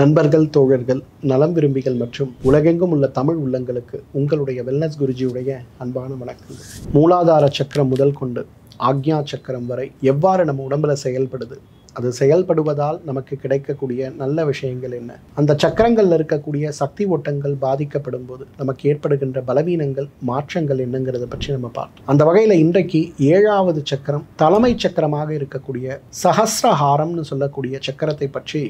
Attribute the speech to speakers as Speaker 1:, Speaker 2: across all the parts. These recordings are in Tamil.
Speaker 1: நண்பர்கள் தோழர்கள் நலம் விரும்பிகள் மற்றும் உலகெங்கும் உள்ள தமிழ் உள்ளங்களுக்கு உங்களுடைய வெல்னஸ் குருஜியுடைய அன்பான வணக்கங்கள். மூலாதார சக்கரம் முதல் கொண்டு ஆக்ஞா சக்கரம் வரை எவ்வாறு நம்ம உடம்புல செயல்படுது? அது செயல்படுவதால் நமக்கு கிடைக்கக்கூடிய நல்ல விஷயங்கள் என்ன? அந்த சக்கரங்களில் இருக்கக்கூடிய சக்தி ஓட்டங்கள் பாதிக்கப்படும் போது நமக்கு ஏற்படுகின்ற பலவீனங்கள் மாற்றங்கள் என்னங்கிறத பற்றி நம்ம பார்த்தோம். அந்த வகையில் இன்றைக்கு ஏழாவது சக்கரம் தலைமை சக்கரமாக இருக்கக்கூடிய சஹஸ்ரஹாரம்னு சொல்லக்கூடிய சக்கரத்தை பற்றி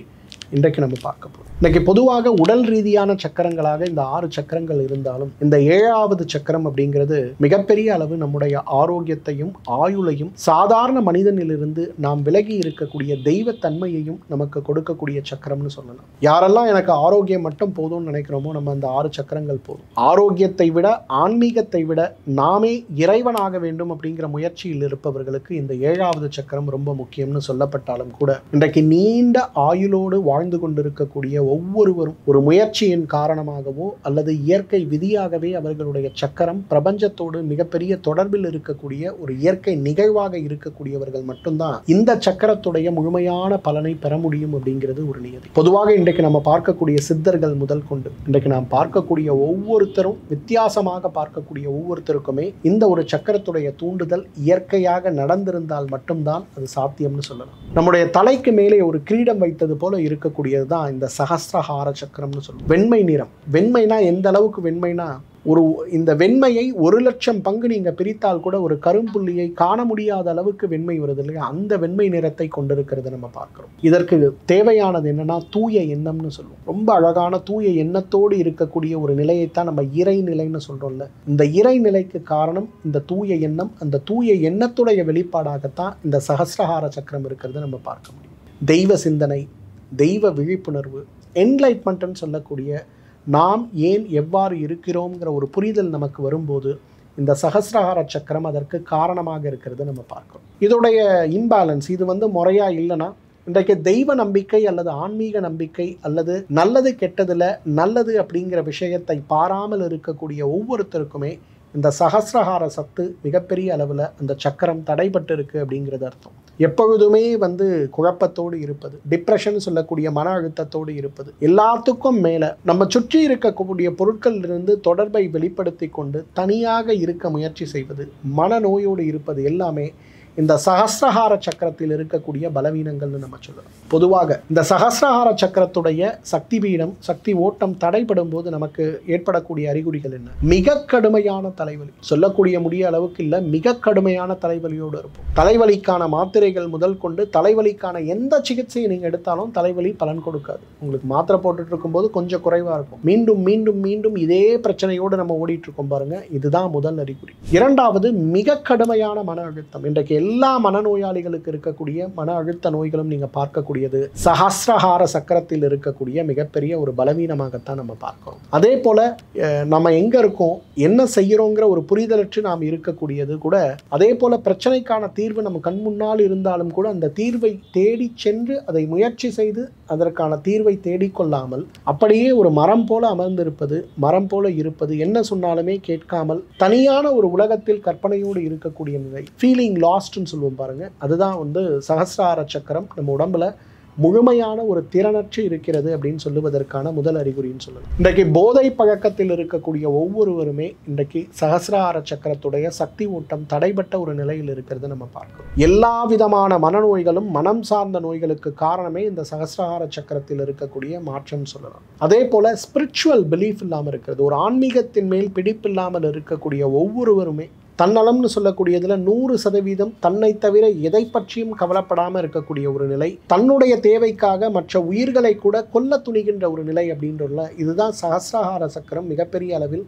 Speaker 1: இன்றைக்கு நம்ம பார்க்க போகிறோம் இன்னைக்கு பொதுவாக உடல் ரீதியான சக்கரங்களாக இந்த ஆறு சக்கரங்கள் இருந்தாலும் இந்த ஏழாவது சக்கரம் அப்படிங்கிறது மிகப்பெரிய அளவு நம்முடைய ஆரோக்கியத்தையும் ஆயுளையும் சாதாரண மனிதனிலிருந்து நாம் விலகி இருக்கக்கூடிய தெய்வத்தன்மையையும் நமக்கு கொடுக்கக்கூடிய சக்கரம்னு சொல்லலாம். யாரெல்லாம் எனக்கு ஆரோக்கியம் மட்டும் போதும்னு நினைக்கிறோமோ நம்ம அந்த ஆறு சக்கரங்கள் போதும். ஆரோக்கியத்தை விட ஆன்மீகத்தை விட நாமே இறைவனாக வேண்டும் அப்படிங்கிற முயற்சியில் இருப்பவர்களுக்கு இந்த ஏழாவது சக்கரம் ரொம்ப முக்கியம்னு சொல்லப்பட்டாலும் கூட இன்றைக்கு நீண்ட ஆயுளோடு வாழ்ந்து கொண்டிருக்கக்கூடிய ஒவ்வொருவரும் ஒரு முயற்சியின் காரணமாகவோ அல்லது இயற்கை விதியாகவே அவர்களுடைய சக்கரம் பிரபஞ்சத்தோடு மிகப்பெரிய தொடர்பில் இருக்கக்கூடிய ஒரு இயற்கை நிகழ்வாக இருக்கக்கூடியவர்கள் மட்டும்தான் இந்த சக்கரத்துடைய முழுமையான பலனை பெற முடியும் அப்படிங்கிறது ஒரு நியதி. பொதுவாக இன்றைக்கு நம்ம பார்க்கக்கூடிய சித்தர்கள் முதல் கொண்டு இன்றைக்கு நாம் பார்க்கக்கூடிய ஒவ்வொருத்தரும் வித்தியாசமாக பார்க்கக்கூடிய ஒவ்வொருத்தருக்குமே இந்த ஒரு சக்கரத்துடைய தூண்டுதல் இயற்கையாக நடந்திருந்தால் மட்டும்தான் அது சாத்தியம்னு சொல்லலாம். நம்முடைய தலைக்கு மேலே ஒரு கிரீடம் வைத்தது போல இருக்கக்கூடியது தான் இந்த சஹஸ்ரஹார சக்கரம்னு சொல்லுவோம். வெண்மை நிறம். வெண்மைனா எந்த அளவுக்கு வெண்மைனா ஒரு இந்த வெண்மையை ஒரு லட்சம் பங்கு நீங்கள் பிரித்தால் கூட ஒரு கரும்புள்ளியை காண முடியாத அளவுக்கு வெண்மை வருது இல்லையா? அந்த வெண்மை நிறத்தை கொண்டிருக்கிறது நம்ம பார்க்குறோம். இதற்கு தேவையானது என்னன்னா தூய எண்ணம்னு சொல்லுவோம். ரொம்ப அழகான தூய எண்ணத்தோடு இருக்கக்கூடிய ஒரு நிலையைத்தான் நம்ம இறை நிலைன்னு சொல்றோம்ல. இந்த இறை நிலைக்கு காரணம் இந்த தூய எண்ணம். அந்த தூய எண்ணத்துடைய வெளிப்பாடாகத்தான் இந்த சஹஸ்ரஹார சக்கரம் இருக்கிறது நம்ம பார்க்க முடியும். தெய்வ சிந்தனை தெய்வ விழிப்புணர்வு என்லைட்மெண்ட்டுன்னு சொல்லக்கூடிய நாம் ஏன் எவ்வாறு இருக்கிறோங்கிற ஒரு புரிதல் நமக்கு வரும்போது இந்த சகசிரஹார சக்கரம் அதற்கு காரணமாக இருக்கிறது நம்ம பார்க்குறோம். இதோடைய இம்பேலன்ஸ் இது வந்து முறையாக இல்லைன்னா இன்றைக்கு தெய்வ நம்பிக்கை அல்லது ஆன்மீக நம்பிக்கை அல்லது நல்லது கெட்டதில் நல்லது அப்படிங்கிற விஷயத்தை பாராமல் இருக்கக்கூடிய ஒவ்வொருத்தருக்குமே இந்த சகசிரஹார சத்து மிகப்பெரிய அளவில் அந்த சக்கரம் தடைபட்டு இருக்கு அப்படிங்கிறது அர்த்தம். எப்பொழுதுமே வந்து குழப்பத்தோடு இருப்பது டிப்ரெஷன் சொல்லக்கூடிய மன அழுத்தத்தோடு இருப்பது எல்லாத்துக்கும் மேலே நம்ம சுற்றி இருக்கக்கூடிய பொருட்களிலிருந்து தொடர்பை வெளிப்படுத்தி கொண்டு தனியாக இருக்க முயற்சி செய்வது மனநோயோடு இருப்பது எல்லாமே இந்த சஹஸ்ரஹார சக்கரத்தில் இருக்கக்கூடிய பலவீனங்கள்னு நம்ம சொல்லலாம் பொதுவாக இந்த சஹஸ்ரஹார சக்கரத்துடைய சக்தி பீடம் சக்தி ஓட்டம் தடைப்படும் போது நமக்கு ஏற்படக்கூடிய அறிகுறிகள் என்ன? மிக கடுமையான தலைவலி. சொல்லக்கூடிய முடிய அளவுக்கு இல்லை மிக கடுமையான தலைவலியோடு இருப்போம். தலைவலிக்கான மாத்திரைகள் முதல் கொண்டு தலைவலிக்கான எந்த சிகிச்சையை நீங்கள் எடுத்தாலும் தலைவலி பலன் கொடுக்காது. உங்களுக்கு மாத்திரை போட்டுட்டு இருக்கும்போது கொஞ்சம் குறைவாக இருக்கும். மீண்டும் மீண்டும் மீண்டும் இதே பிரச்சனையோடு நம்ம ஓடிட்டு இருக்கோம் பாருங்க. இதுதான் முதல் அறிகுறி. இரண்டாவது மிக கடுமையான மன அழுத்தம். இன்றைக்கு எல்லா மனநோயாளிகளுக்கு இருக்கக்கூடிய மன அழுத்த நோய்களும் நீங்கள் பார்க்கக்கூடியது. சஹஸ்ரஹார சக்கரத்தில் இருக்கக்கூடிய மிகப்பெரிய ஒரு பலவீனமாகத்தான் நம்ம பார்க்கிறோம். அதே போல் நம்ம எங்கே இருக்கோம் என்ன செய்கிறோங்கிற ஒரு புரிதலற்று நாம் இருக்கக்கூடியது கூட அதே போல் பிரச்சனைக்கான தீர்வு நம்ம கண் முன்னால் இருந்தாலும் கூட அந்த தீர்வை தேடி சென்று அதை முயற்சி செய்து அதற்கான தீர்வை தேடிக்கொள்ளாமல் அப்படியே ஒரு மரம் போல அமர்ந்திருப்பது மரம் போல இருப்பது என்ன சொன்னாலுமே கேட்காமல் தனியான ஒரு உலகத்தில் கற்பனையோடு இருக்கக்கூடிய நிலை ஃபீலிங் லாஸ்ட் லாஸ்ட்னு சொல்லுவோம் பாருங்க. அதுதான் வந்து சகசிரார சக்கரம். நம்ம உடம்புல முழுமையான ஒரு திறனற்று இருக்கிறது அப்படின்னு சொல்லுவதற்கான முதல் அறிகுறின்னு சொல்லுது இன்றைக்கு போதை பழக்கத்தில் இருக்கக்கூடிய ஒவ்வொருவருமே இன்றைக்கு சகசிரார சக்கரத்துடைய சக்தி ஊட்டம் தடைபட்ட ஒரு நிலையில் இருக்கிறது நம்ம பார்க்கிறோம். எல்லா விதமான மனநோய்களும் மனம் சார்ந்த நோய்களுக்கு காரணமே இந்த சகசிரார சக்கரத்தில் இருக்கக்கூடிய மாற்றம் சொல்லலாம். அதே போல ஸ்பிரிச்சுவல் பிலீஃப் இல்லாமல் இருக்கிறது ஒரு ஆன்மீகத்தின் மேல் பிடிப்பில்லாமல் இருக்கக்கூடிய ஒவ்வொருவருமே தன்னலம்னு சொல்லக்கூடியதில் நூறு சதவீதம் தன்னை தவிர எதை பற்றியும் கவலைப்படாமல் இருக்கக்கூடிய ஒரு நிலை தன்னுடைய தேவைக்காக மற்ற உயிர்களை கூட கொல்ல துணிகின்ற ஒரு நிலை அப்படின்றதுல இதுதான் சஹஸ்ரஹார சக்கரம் மிகப்பெரிய அளவில்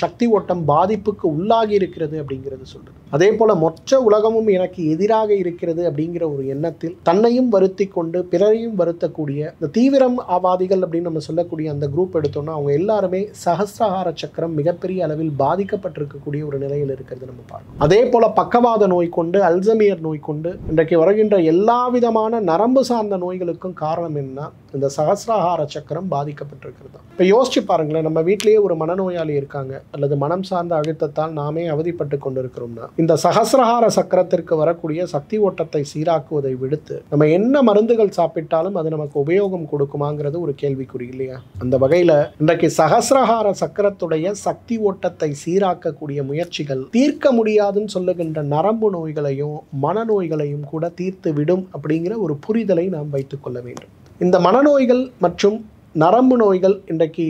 Speaker 1: சக்தி ஓட்டம் பாதிப்புக்கு உள்ளாகி இருக்கிறது அப்படிங்கிறது சொல்றது. அதே போல மொத்த உலகமும் எனக்கு எதிராக இருக்கிறது அப்படிங்கிற ஒரு எண்ணத்தில் தன்னையும் வருத்தி கொண்டு பிறரையும் வருத்தக்கூடிய இந்த தீவிரம் ஆவாதிகள் அப்படின்னு நம்ம சொல்லக்கூடிய அந்த குரூப் எடுத்தோம்னா அவங்க எல்லாருமே சஹஸ்ரஹார சக்கரம் மிகப்பெரிய அளவில் பாதிக்கப்பட்டிருக்கக்கூடிய ஒரு நிலையில் இருக்கிறது நம்ம பார்க்கணும். அதே போல பக்கவாத நோய் கொண்டு அல்சமியர் நோய் கொண்டு இன்றைக்கு வருகின்ற எல்லா விதமான நரம்பு சார்ந்த நோய்களுக்கும் காரணம் என்ன? இந்த சகசிரஹார சக்கரம் பாதிக்கப்பட்டிருக்கிறது தான். இப்போ யோசிச்சு பாருங்களேன் நம்ம வீட்டிலேயே ஒரு மனநோயாளி இருக்காங்க. அல்லது மனம் சார்ந்த அழுத்தத்தால் நாமே அவதிப்பட்டு கொண்டிருக்கிறோம்னா இந்த சகசிரஹார சக்கரத்திற்கு வரக்கூடிய சக்தி ஓட்டத்தை சீராக்குவதை விடுத்து நம்ம என்ன மருந்துகள் சாப்பிட்டாலும் அது நமக்கு உபயோகம் கொடுக்குமாங்கிறது ஒரு கேள்விக்குறி இல்லையா? அந்த வகையில் இன்றைக்கு சகசிரஹார சக்கரத்துடைய சக்தி ஓட்டத்தை சீராக்கக்கூடிய முயற்சிகள் தீர்க்க முடியாதுன்னு சொல்லுகின்ற நரம்பு நோய்களையும் மனநோய்களையும் கூட தீர்த்து விடும் அப்படிங்கிற ஒரு புரிதலை நாம் வைத்துக்கொள்ள வேண்டும். இந்த மனநோய்கள் மற்றும் நரம்பு நோய்கள் இன்றைக்கு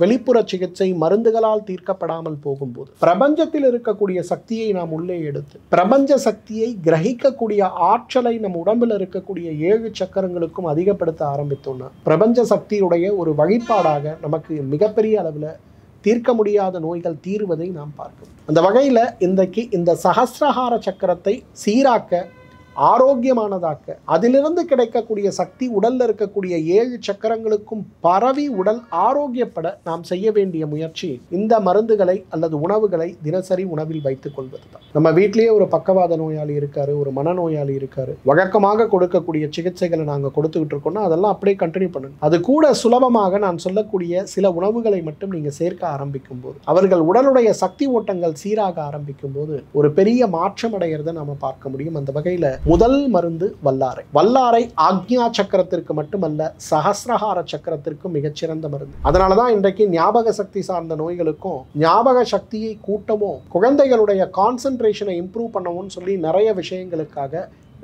Speaker 1: வெளிப்புற சிகிச்சை மருந்துகளால் தீர்க்கப்படாமல் போகும்போது பிரபஞ்சத்தில் இருக்கக்கூடிய சக்தியை நாம் உள்ளே எடுத்து பிரபஞ்ச சக்தியை கிரகிக்கக்கூடிய ஆற்றலை நம் உடம்பில் இருக்கக்கூடிய ஏழு சக்கரங்களுக்கும் அதிகப்படுத்த ஆரம்பித்தோம்னா பிரபஞ்ச சக்தியுடைய ஒரு வழிபாடாக நமக்கு மிகப்பெரிய அளவில் தீர்க்க முடியாத நோய்கள் தீர்வதை நாம் பார்க்கணும் அந்த வகையில் இன்றைக்கு இந்த சகசிரஹார சக்கரத்தை சீராக்க ஆரோக்கியமானதாக்க. அதிலிருந்து கிடைக்கக்கூடிய சக்தி உடலில் இருக்கக்கூடிய ஏழு சக்கரங்களுக்கும் பரவி உடல் ஆரோக்கியப்பட நாம் செய்ய வேண்டிய முயற்சி இந்த மருந்துகளை அல்லது உணவுகளை தினசரி உணவில் வைத்துக் கொள்வது தான் நம்ம வீட்டிலேயே ஒரு பக்கவாத நோயாளி இருக்காரு ஒரு மனநோயாளி இருக்காரு. வழக்கமாக கொடுக்கக்கூடிய சிகிச்சைகளை நாங்கள் கொடுத்துக்கிட்டு இருக்கோம்னா அதெல்லாம் அப்படியே கண்டினியூ பண்ணணும் அது கூட சுலபமாக நான் சொல்லக்கூடிய சில உணவுகளை மட்டும் நீங்கள் சேர்க்க ஆரம்பிக்கும் போது அவர்கள் உடலுடைய சக்தி ஓட்டங்கள் சீராக ஆரம்பிக்கும் போது ஒரு பெரிய மாற்றம் அடைகிறத நம்ம பார்க்க முடியும். அந்த வகையில் முதல் மருந்து வல்லாரை. வல்லாரை ஆக்ஞா சக்கரத்திற்கு மட்டுமல்ல சகசிரஹார சக்கரத்திற்கும் மிகச்சிறந்த மருந்து. அதனால தான் இன்றைக்கு ஞாபக சக்தி சார்ந்த நோய்களுக்கும் ஞாபக சக்தியை கூட்டவும் குழந்தைகளுடைய கான்சென்ட்ரேஷனை இம்ப்ரூவ் பண்ணவும் சொல்லி நிறைய விஷயங்களுக்காக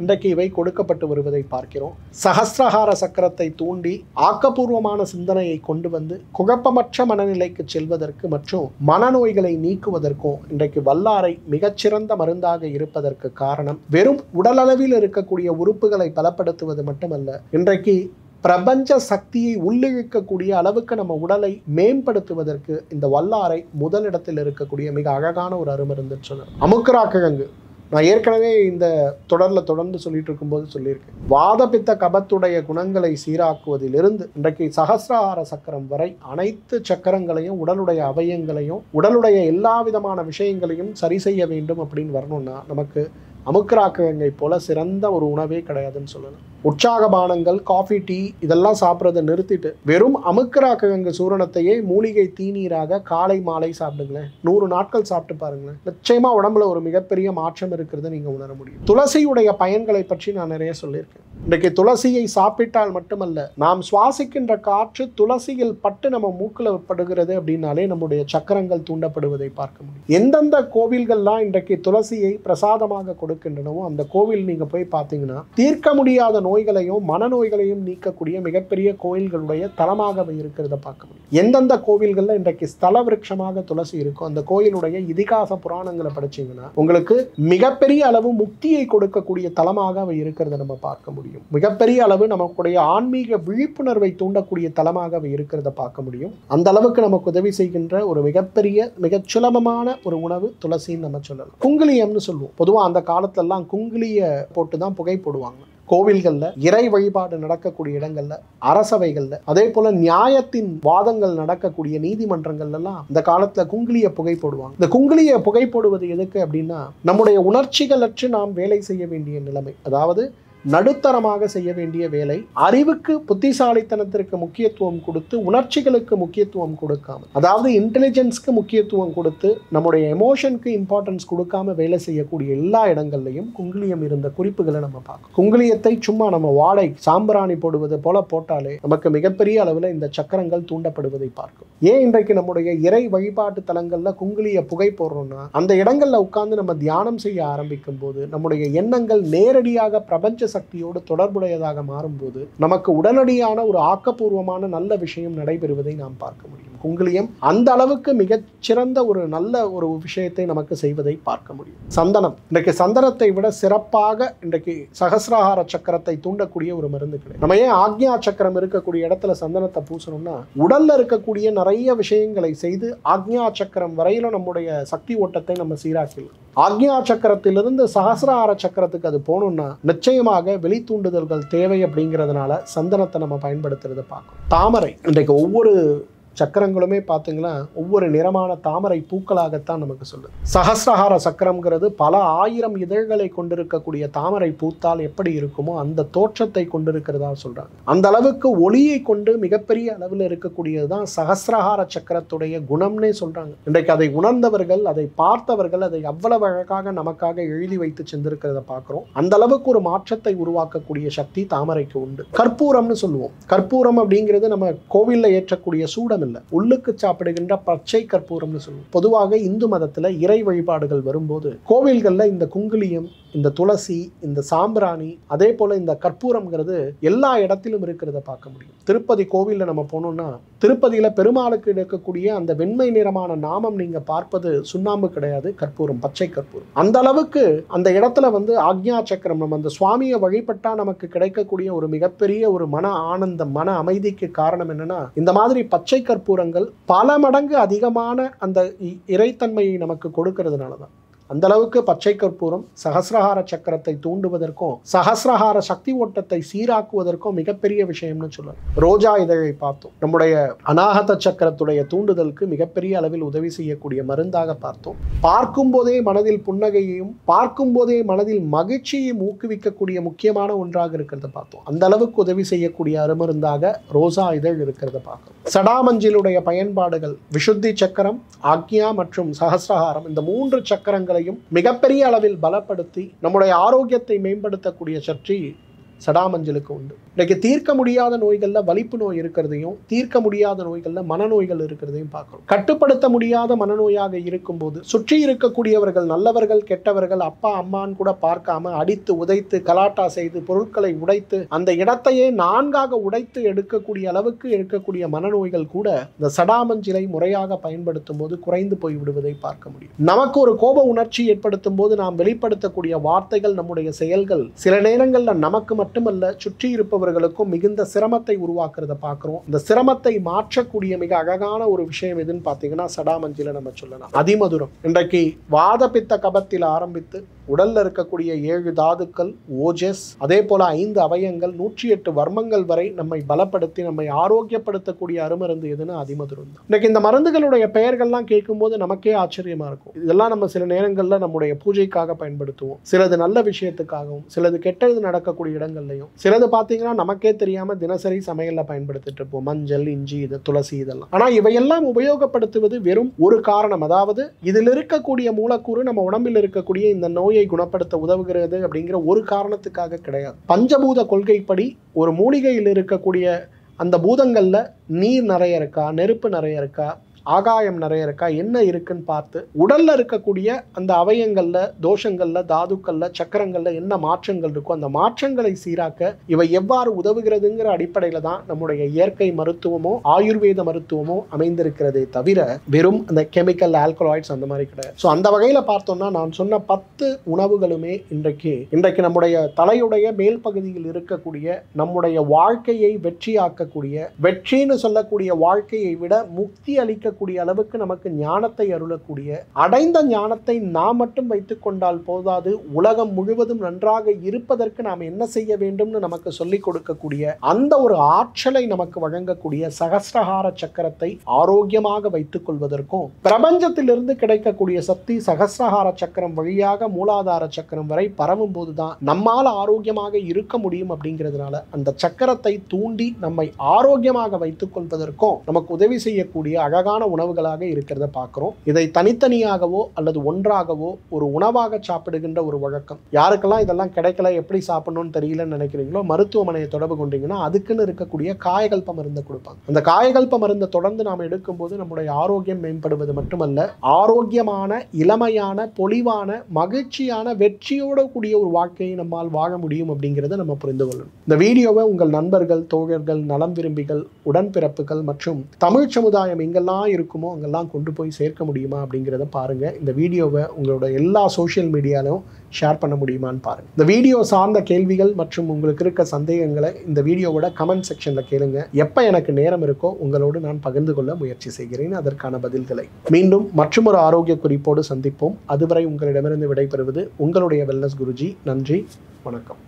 Speaker 1: இன்றைக்கு இவை கொடுக்கப்பட்டு வருவதை பார்க்கிறோம். சஹசிரஹார சக்கரத்தை தூண்டி ஆக்கப்பூர்வமான சிந்தனையை கொண்டு வந்து குழப்பமற்ற மனநிலைக்கு செல்வதற்கு மற்றும் மனநோய்களை நீக்குவதற்கும் இன்றைக்கு வல்லாரை மிகச்சிறந்த மருந்தாக இருப்பதற்கு காரணம் வெறும் உடலளவில் இருக்கக்கூடிய உறுப்புகளை பலப்படுத்துவது மட்டுமல்ல இன்றைக்கு பிரபஞ்ச சக்தியை உள்ளிழுக்கக்கூடிய அளவுக்கு நம்ம உடலை மேம்படுத்துவதற்கு இந்த வல்லாரை முதலிடத்தில் இருக்கக்கூடிய மிக அழகான ஒரு அருமருந்து சொல்லலாம் அமுக்கரா கிழங்கு நான் ஏற்கனவே இந்த தொடரில் தொடர்ந்து சொல்லிட்டு இருக்கும்போது சொல்லியிருக்கேன். வாதபித்த கபத்துடைய குணங்களை சீராக்குவதிலிருந்து இன்றைக்கு சகசிரஹார சக்கரம் வரை அனைத்து சக்கரங்களையும் உடலுடைய அவயங்களையும் உடலுடைய எல்லா விதமான விஷயங்களையும் சரி செய்ய வேண்டும் அப்படின்னு வரணும்னா நமக்கு அமுக்கராக்கங்கை போல சிறந்த ஒரு உணவே கிடையாதுன்னு சொல்லலாம். உற்சாக பானங்கள் காஃபி டீ இதெல்லாம் சாப்பிட்றத நிறுத்திட்டு வெறும் அமுக்கராக்கங்க சூரணத்தையே மூலிகை தீநீராக காலை மாலை சாப்பிடுங்களேன். நூறு நாட்கள் சாப்பிட்டு பாருங்களேன். நிச்சயமா உடம்புல ஒரு மிகப்பெரிய மாற்றம் இருக்கிறத நீங்க உணர முடியும். துளசியுடைய பயன்களை பற்றி நான் நிறைய சொல்லியிருக்கேன். இன்றைக்கு துளசியை சாப்பிட்டால் மட்டுமல்ல நாம் சுவாசிக்கின்ற காற்று துளசியில் பட்டு நம்ம மூக்கில் படுகிறது அப்படின்னாலே நம்முடைய சக்கரங்கள் தூண்டப்படுவதை பார்க்க முடியும். எந்தெந்த கோவில்கள்லாம் இன்றைக்கு துளசியை பிரசாதமாக கொடுக்கின்றனவோ அந்த கோவில் நீங்கள் போய் பார்த்தீங்கன்னா தீர்க்க முடியாத நோய்களையும் மனநோய்களையும் நீக்கக்கூடிய மிகப்பெரிய கோயில்களுடைய தலமாக இருக்கிறத பார்க்க முடியும். எந்தெந்த கோவில்களில் இன்றைக்கு ஸ்தல விருட்சமாக துளசி இருக்கோ அந்த கோயிலுடைய இதிகாச புராணங்களை படிச்சீங்கன்னா உங்களுக்கு மிகப்பெரிய அளவு முக்தியை கொடுக்கக்கூடிய தலமாக அவை இருக்கிறத நம்ம பார்க்க முடியும். மிகப்பெரிய அளவு நமக்குடைய ஆன்மீக விழிப்புணர்வை தூண்டக்கூடிய தலமாக அவை இருக்கிறத பார்க்க முடியும். அந்த அளவுக்கு நமக்கு உதவி செய்கின்ற ஒரு மிகப்பெரிய மிகச் சுலபமான ஒரு உணவு துளசின்னு நம்ம சொல்லலாம். குங்குலியம்னு சொல்லுவோம். பொதுவாக அந்த காலத்திலலாம் குங்குலிய போட்டு தான் புகை போடுவாங்க. கோவில்களில் இறை வழிபாடு நடக்கக்கூடிய இடங்களில் அரசவைகளில் அதே போல் நியாயத்தின் வாதங்கள் நடக்கக்கூடிய நீதிமன்றங்கள்லாம் இந்த காலத்தில் குங்குலிய புகை போடுவாங்க. இந்த குங்குலிய புகை போடுவது எதுக்கு அப்படின்னா நம்முடைய உணர்ச்சிகளற்று நாம் வேலை செய்ய வேண்டிய நிலைமை. அதாவது நடுத்தரமாக செய்ய வேண்டிய வேலை அறிவுக்கு புத்திசாலித்தனத்திற்கு முக்கியத்துவம் கொடுத்து உணர்ச்சிகளுக்கு முக்கியத்துவம் கொடுக்காம அதாவது இன்டெலிஜென்ஸ்க்கு முக்கியத்துவம் கொடுத்து நம்முடைய எமோஷனுக்கு இம்பார்ட்டன்ஸ் கொடுக்காம வேலை செய்யக்கூடிய எல்லா இடங்கள்லையும் குங்குலியம் இருந்த குறிப்புகளை நம்ம பார்க்கணும். குங்குலியத்தை சும்மா நம்ம வாடை சாம்பிராணி போடுவது போல போட்டாலே நமக்கு மிகப்பெரிய அளவில் இந்த சக்கரங்கள் தூண்டப்படுவதை பார்க்கும். ஏன் இன்றைக்கு நம்முடைய இறை வழிபாட்டு தலங்கள்ல குங்குலிய புகை போடுறோம்னா அந்த இடங்கள்ல உட்கார்ந்து நம்ம தியானம் செய்ய ஆரம்பிக்கும் போது நம்முடைய எண்ணங்கள் நேரடியாக பிரபஞ்ச சக்தியோடு தொடர்புடையதாக மாறும்போது நமக்கு உடனடியான ஒரு ஆக்கப்பூர்வமான நல்ல விஷயம் நடைபெறுவதை நாம் பார்க்க முடியும். உங்களையும் அந்த அளவுக்கு மிகச்சிறந்த ஒரு நல்ல ஒரு விஷயத்தை நமக்கு செய்வதை பார்க்க முடியும். சந்தனம். இன்றைக்கு சந்தனத்தை விட சிறப்பாக இன்றைக்கு சகசிரஹார சக்கரத்தை தூண்டக்கூடிய ஒரு மருந்து கிடையாது. நம்ம ஏன் ஆக்ஞா சக்கரம் இருக்கக்கூடிய இடத்துல சந்தனத்தை பூசணும்னா உடல்ல இருக்கக்கூடிய நிறைய விஷயங்களை செய்து ஆக்ஞா சக்கரம் வரையிலும் நம்முடைய சக்தி ஓட்டத்தை நம்ம சீராக்கிடலாம். ஆக்ஞா சக்கரத்திலிருந்து சகசிரஹார சக்கரத்துக்கு அது போகணும்னா நிச்சயமாக வெளி தூண்டுதல்கள் தேவை அப்படிங்கிறதுனால சந்தனத்தை நம்ம பயன்படுத்துறதை பார்க்கணும். தாமரை. இன்றைக்கு ஒவ்வொரு சக்கரங்களுமே பார்த்தீங்கன்னா ஒவ்வொரு நிறமான தாமரை பூக்களாகத்தான் நமக்கு சொல்லுது. சகசிரஹார சக்கரம்ங்கிறது பல ஆயிரம் இதழ்களை கொண்டிருக்கக்கூடிய தாமரை பூத்தால் எப்படி இருக்குமோ அந்த தோற்றத்தை கொண்டிருக்கிறதா சொல்கிறாங்க அந்த அளவுக்கு ஒளியை கொண்டு மிகப்பெரிய அளவில் இருக்கக்கூடியது தான் சகசிரஹார சக்கரத்துடைய குணம்னே சொல்கிறாங்க இன்றைக்கு அதை உணர்ந்தவர்கள் அதை பார்த்தவர்கள் அதை அவ்வளவு அழகாக நமக்காக எழுதி வைத்து சென்றிருக்கிறத பார்க்குறோம். அந்த அளவுக்கு ஒரு மாற்றத்தை உருவாக்கக்கூடிய சக்தி தாமரைக்கு உண்டு. கற்பூரம்னு சொல்லுவோம். கற்பூரம் அப்படிங்கிறது நம்ம கோவிலில் ஏற்றக்கூடிய சூடம் இல்லை. உள்ளுக்கு சாப்பிடுகின்ற பச்சை கற்பூரம்னு சொல்லுவோம். பொதுவாக இந்து மதத்தில் இறை வழிபாடுகள் வரும்போது கோவில்களில் இந்த குங்குலியம் இந்த துளசி இந்த சாம்பிராணி அதே போல் இந்த கற்பூரம்ங்கிறது எல்லா இடத்திலும் இருக்கிறத பார்க்க முடியும். திருப்பதி கோவிலில் நம்ம போனோம்னா திருப்பதியில் பெருமாளுக்கு இருக்கக்கூடிய அந்த வெண்மை நிறமான நாமம் நீங்கள் பார்ப்பது சுண்ணாம்பு கிடையாது கற்பூரம் பச்சை கற்பூரம். அந்த அளவுக்கு அந்த இடத்துல வந்து ஆக்ஞா சக்கரம் நம்ம அந்த சுவாமியை வழிபட்டால் நமக்கு கிடைக்கக்கூடிய ஒரு மிகப்பெரிய ஒரு மன ஆனந்தம் மன அமைதிக்கு காரணம் என்னன்னா இந்த மாதிரி பச்சை கற்பூரங்கள் பல மடங்கு அதிகமான அந்த இறைத்தன்மையை நமக்கு கொடுக்கறதுனால தான் அந்த அளவுக்கு பச்சை கற்பூரம் சகசிரஹார சக்கரத்தை தூண்டுவதற்கும் சகசிரஹார சக்தி ஓட்டத்தை சீராக்குவதற்கும் மிகப்பெரிய விஷயம்னு சொல்லலாம். ரோஜா இதழை பார்த்தோம். நம்முடைய அநாகத சக்கரத்துடைய தூண்டுதலுக்கு மிகப்பெரிய அளவில் உதவி செய்யக்கூடிய மருந்தாக பார்த்தோம். பார்க்கும் போதே மனதில் புன்னகையையும் பார்க்கும் போதே மனதில் மகிழ்ச்சியையும் ஊக்குவிக்கக்கூடிய முக்கியமான ஒன்றாக இருக்கிறத பார்த்தோம். அந்த அளவுக்கு உதவி செய்யக்கூடிய அருமருந்தாக ரோசா இதழ் இருக்கிறத பார்க்கிறோம். சடாமஞ்சிலுடைய பயன்பாடுகள் விசுத்தி சக்கரம் ஆக்ஞா மற்றும் சகசிரஹாரம் இந்த மூன்று சக்கரங்கள் சக்கரங்களையும் மிகப்பெரிய அளவில் பலப்படுத்தி நம்முடைய ஆரோக்கியத்தை மேம்படுத்தக்கூடிய சக்தி சடாமஞ்சளுக்கு உண்டு. இன்றைக்கு தீர்க்க முடியாத நோய்கள்ல வலிப்பு நோய் இருக்கிறதையும் தீர்க்க முடியாத நோய்கள்ல மனநோய்கள் இருக்கிறதையும் பார்க்குறோம். கட்டுப்படுத்த முடியாத மனநோயாக இருக்கும்போது சுற்றி இருக்கக்கூடியவர்கள் நல்லவர்கள் கெட்டவர்கள் அப்பா அம்மான்னு கூட பார்க்காம அடித்து உதைத்து கலாட்டா செய்து பொருட்களை உடைத்து அந்த இடத்தையே நான்காக உடைத்து எடுக்கக்கூடிய அளவுக்கு இருக்கக்கூடிய மனநோய்கள் கூட இந்த சடாமஞ்சிலை முறையாக பயன்படுத்தும் போது குறைந்து போய் விடுவதை பார்க்க முடியும். நமக்கு ஒரு கோப உணர்ச்சி ஏற்படுத்தும் போது நாம் வெளிப்படுத்தக்கூடிய வார்த்தைகள் நம்முடைய செயல்கள் சில நேரங்களில் நமக்கு மட்டுமல்ல சுற்றி இருப்பவர்களுக்கும் மிகுந்த சிரமத்தை உருவாக்குறத பார்க்குறோம். இந்த சிரமத்தை மாற்றக்கூடிய மிக அழகான ஒரு விஷயம் எதுன்னு பார்த்தீங்கன்னா சடாமஞ்சில நம்ம சொல்லலாம். அதிமதுரம். இன்றைக்கு வாதபித்த கபத்தில் ஆரம்பித்து உடல்ல இருக்கக்கூடிய ஏழு தாதுக்கள் ஓஜஸ் அதே போல ஐந்து அவயங்கள் நூற்றி எட்டு வர்மங்கள் வரை நம்மை பலப்படுத்தி நம்மை ஆரோக்கியப்படுத்தக்கூடிய அருமருந்து எதுன்னு அதிமதுரம் தான். இன்னைக்கு இந்த மருந்துகளுடைய பெயர்கள்லாம் கேட்கும்போது நமக்கே ஆச்சரியமா இருக்கும். இதெல்லாம் நம்ம சில நேரங்களில் நம்முடைய பூஜைக்காக பயன்படுத்துவோம். சிலது நல்ல விஷயத்துக்காகவும் சிலது கெட்டது நடக்கக்கூடிய இடங்கள் விஷயங்கள்லையும். சிலது பார்த்தீங்கன்னா நமக்கே தெரியாம தினசரி சமையல்ல பயன்படுத்திட்டு இருப்போம். மஞ்சள் இஞ்சி இது துளசி இதெல்லாம். ஆனா இவையெல்லாம் உபயோகப்படுத்துவது வெறும் ஒரு காரணம். அதாவது இதில் இருக்கக்கூடிய மூலக்கூறு நம்ம உடம்பில் இருக்கக்கூடிய இந்த நோயை குணப்படுத்த உதவுகிறது அப்படிங்கிற ஒரு காரணத்துக்காக கிடையாது. பஞ்சபூத கொள்கைப்படி ஒரு மூலிகையில் இருக்கக்கூடிய அந்த பூதங்களில் நீர் நிறைய இருக்கா? நெருப்பு நிறைய இருக்கா? ஆகாயம் நிறைய இருக்கா? என்ன இருக்குன்னு பார்த்து உடலில் இருக்கக்கூடிய அந்த அவயங்களில் தோஷங்களில் தாதுக்களில் சக்கரங்களில் என்ன மாற்றங்கள் இருக்கோ அந்த மாற்றங்களை சீராக்க இவை எவ்வாறு உதவுகிறதுங்கிற அடிப்படையில் தான் நம்முடைய இயற்கை மருத்துவமோ ஆயுர்வேத மருத்துவமோ அமைந்திருக்கிறதே தவிர வெறும் அந்த கெமிக்கல் ஆல்கலாய்ட்ஸ் அந்த மாதிரி கிடையாது. ஸோ அந்த வகையில் பார்த்தோம்னா நான் சொன்ன பத்து உணவுகளுமே இன்றைக்கு இன்றைக்கு நம்முடைய தலையுடைய மேல் பகுதியில் இருக்கக்கூடிய நம்முடைய வாழ்க்கையை வெற்றியாக்கக்கூடிய வெற்றின்னு சொல்லக்கூடிய வாழ்க்கையை விட முக்தி அளிக்க இருக்கக்கூடிய அளவுக்கு நமக்கு ஞானத்தை அருளக்கூடிய அடைந்த ஞானத்தை நாம் மட்டும் வைத்துக் கொண்டால் போதாது உலகம் முழுவதும் நன்றாக இருப்பதற்கு நாம் என்ன செய்ய வேண்டும்னு நமக்கு சொல்லிக் கொடுக்கக்கூடிய அந்த ஒரு ஆற்றலை நமக்கு வழங்கக்கூடிய சகசிரஹார சக்கரத்தை ஆரோக்கியமாக வைத்துக் கொள்வதற்கும் பிரபஞ்சத்திலிருந்து கிடைக்கக்கூடிய சக்தி சகசிரஹார சக்கரம் வழியாக மூலாதார சக்கரம் வரை பரவும் போதுதான் நம்மால் ஆரோக்கியமாக இருக்க முடியும் அப்படிங்கிறதுனால அந்த சக்கரத்தை தூண்டி நம்மை ஆரோக்கியமாக வைத்துக் கொள்வதற்கும் நமக்கு உதவி செய்யக்கூடிய அழகான உணவுகளாக இருக்கிறத பார்க்கிறோம். இதை தனித்தனியாகவோ அல்லது ஒன்றாகவோ ஒரு உணவாக சாப்பிடுகின்ற ஒரு வழக்கம். யாருக்கெல்லாம் இதெல்லாம் கிடைக்கல எப்படி சாப்பிடணும்னு தெரியலன்னு நினைக்கிறீங்களோ மருத்துவமனையை தொடர்பு கொண்டீங்கன்னா அதுக்குன்னு இருக்கக்கூடிய காயகல்ப மருந்தை கொடுப்பாங்க. அந்த காயகல்ப மருந்தை தொடர்ந்து நாம் எடுக்கும்போது நம்முடைய ஆரோக்கியம் மேம்படுவது மட்டுமல்ல ஆரோக்கியமான இளமையான பொலிவான மகிழ்ச்சியான வெற்றியோட கூடிய ஒரு வாழ்க்கையை நம்மால் வாழ முடியும் அப்படிங்கிறத நம்ம புரிந்து கொள்ளணும். இந்த வீடியோவை உங்கள் நண்பர்கள் தோழர்கள் நலம் விரும்பிகள் உடன்பிறப்புகள் மற்றும் தமிழ் சமுதாயம் எங்கெல்லாம் இருக்குமோ அங்கெல்லாம் கொண்டு போய் சேர்க்க முடியுமா அப்படிங்கிறத பாருங்க. இந்த வீடியோவை உங்களோட எல்லா சோஷியல் மீடியாலையும் ஷேர் பண்ண முடியுமான்னு பாருங்கள் இந்த வீடியோ சார்ந்த கேள்விகள் மற்றும் உங்களுக்கு இருக்க சந்தேகங்களை இந்த வீடியோவோட கமெண்ட் செக்ஷனில் கேளுங்க. எப்போ எனக்கு நேரம் இருக்கோ உங்களோடு நான் பகிர்ந்து கொள்ள முயற்சி செய்கிறேன். அதற்கான பதில்களை. மீண்டும் மற்றொரு ஆரோக்கிய குறிப்போடு சந்திப்போம். அதுவரை உங்களிடமிருந்து விடைபெறுவது உங்களுடைய வெல்னஸ் குருஜி. நன்றி வணக்கம்.